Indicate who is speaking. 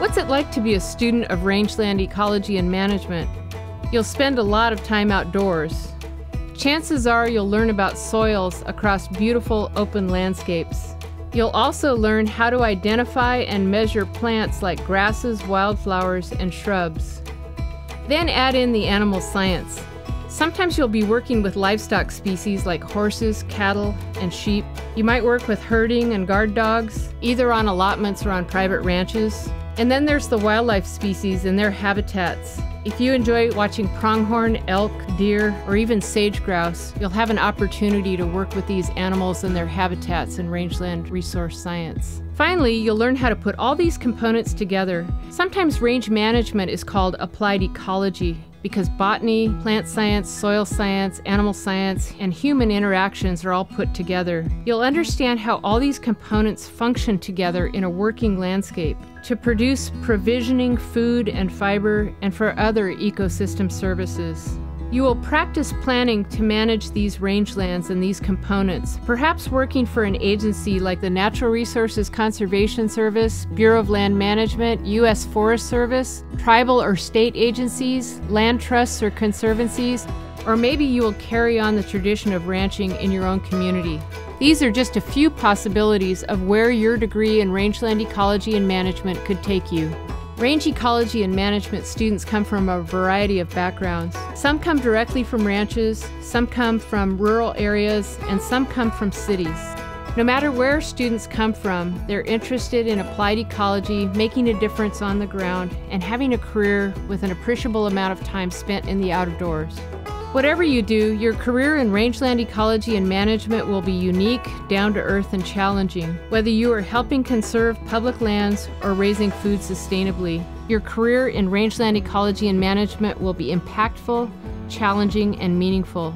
Speaker 1: What's it like to be a student of rangeland ecology and management? You'll spend a lot of time outdoors. Chances are you'll learn about soils across beautiful open landscapes. You'll also learn how to identify and measure plants like grasses, wildflowers, and shrubs. Then add in the animal science. Sometimes you'll be working with livestock species like horses, cattle, and sheep. You might work with herding and guard dogs, either on allotments or on private ranches. And then there's the wildlife species and their habitats. If you enjoy watching pronghorn, elk, deer, or even sage grouse, you'll have an opportunity to work with these animals and their habitats in rangeland resource science. Finally, you'll learn how to put all these components together. Sometimes range management is called applied ecology, because botany, plant science, soil science, animal science, and human interactions are all put together. You'll understand how all these components function together in a working landscape to produce provisioning food and fiber and for other ecosystem services. You will practice planning to manage these rangelands and these components, perhaps working for an agency like the Natural Resources Conservation Service, Bureau of Land Management, U.S. Forest Service, tribal or state agencies, land trusts or conservancies, or maybe you will carry on the tradition of ranching in your own community. These are just a few possibilities of where your degree in rangeland ecology and management could take you. Range ecology and management students come from a variety of backgrounds. Some come directly from ranches, some come from rural areas, and some come from cities. No matter where students come from, they're interested in applied ecology, making a difference on the ground, and having a career with an appreciable amount of time spent in the outdoors. Whatever you do, your career in rangeland ecology and management will be unique, down to earth, and challenging. Whether you are helping conserve public lands or raising food sustainably, your career in rangeland ecology and management will be impactful, challenging, and meaningful.